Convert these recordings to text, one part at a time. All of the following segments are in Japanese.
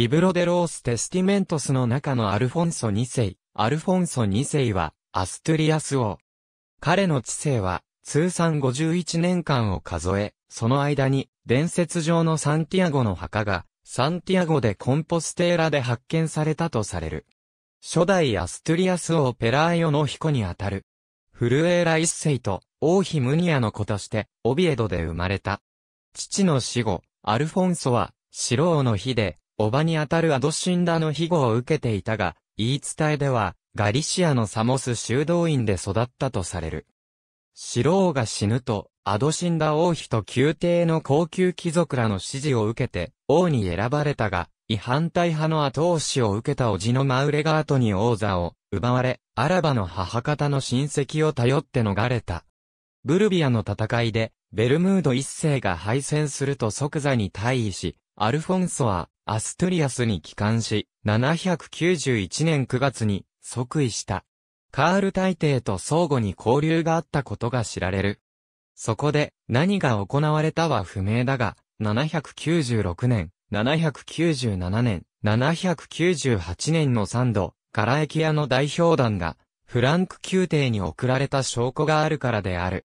Libro de los Testamentos の中のアルフォンソ2世、アルフォンソ2世は、アストゥリアス王。彼の治世は、通算51年間を数え、その間に、伝説上のサンティアゴの墓が、サンティアゴ・デ・コンポステーラで発見されたとされる。初代アストゥリアス王ペラーヨの曾孫にあたる。フルエーラ一世と王妃ムニアの子として、オビエドで生まれた。父の死後、アルフォンソは、白王の日で、おばにあたるアドシンダの庇護を受けていたが、言い伝えでは、ガリシアのサモス修道院で育ったとされる。白王が死ぬと、アドシンダ王妃と宮廷の高級貴族らの支持を受けて、王に選ばれたが、違反対派の後押しを受けた叔父のマウレガートに王座を奪われ、アラバの母方の親戚を頼って逃れた。ブルビアの戦いで、ベルムード一世が敗戦すると即座に退位し、アルフォンソは、アストゥリアスに帰還し、791年9月に即位した。カール大帝と相互に交流があったことが知られる。そこで何が行われたは不明だが、796年、797年、798年の3度、ガラエキアの代表団が、フランク宮廷に送られた証拠があるからである。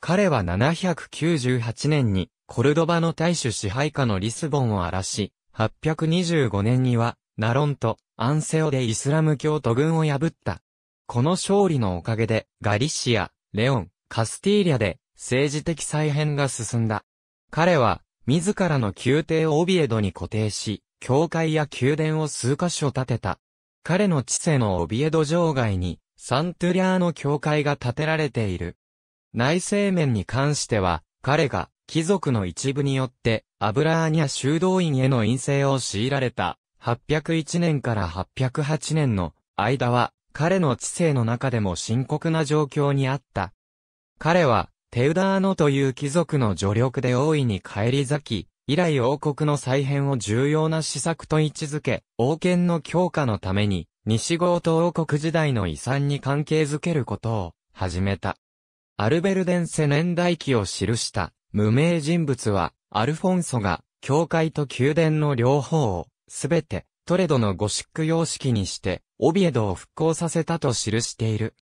彼は798年に、コルドバの大主支配下のリスボンを荒らし、825年には、ナロンとアンセオでイスラム教徒軍を破った。この勝利のおかげで、ガリシア、レオン、カスティーリャで政治的再編が進んだ。彼は、自らの宮廷をオビエドに固定し、教会や宮殿を数箇所建てた。彼の知性のオビエド城外に、サントゥリャーの教会が建てられている。内政面に関しては、彼が貴族の一部によって、アブラーニャ修道院への陰性を強いられた、801年から808年の間は、彼の知性の中でも深刻な状況にあった。彼は、テウダーノという貴族の助力で大いに返り咲き、以来王国の再編を重要な施策と位置づけ、王権の強化のために、西ゴート王国時代の遺産に関係づけることを始めた。アルベルデンセ年代記を記した無名人物は、アルフォンソが、教会と宮殿の両方を、すべて、トレドのゴシック様式にして、オビエドを復興させたと記している。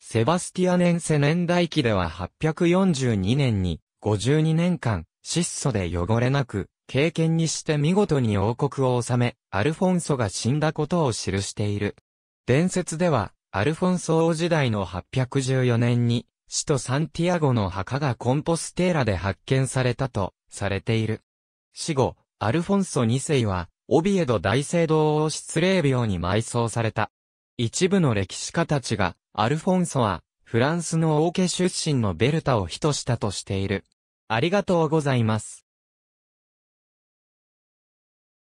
セバスティアネンセ年代記では842年に、52年間、質素で汚れなく、経験にして見事に王国を治め、アルフォンソが死んだことを記している。伝説では、アルフォンソ王時代の814年に、首都サンティアゴの墓がコンポステーラで発見されたとされている。死後、アルフォンソ2世は、オビエド大聖堂を失礼病に埋葬された。一部の歴史家たちが、アルフォンソは、フランスの王家出身のベルタを人したとしている。ありがとうございます。